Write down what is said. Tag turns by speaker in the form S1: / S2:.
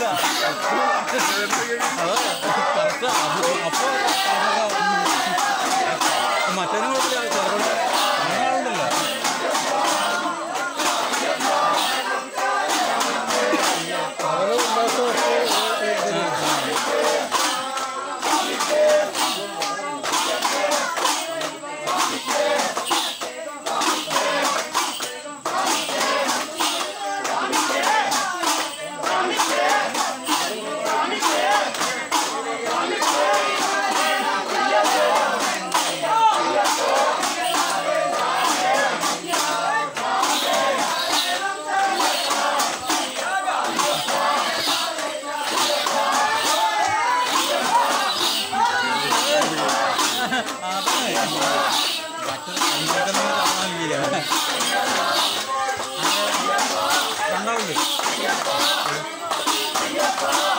S1: കുഴപ്പമില്ല ചെറുപ്പം 감사합니다.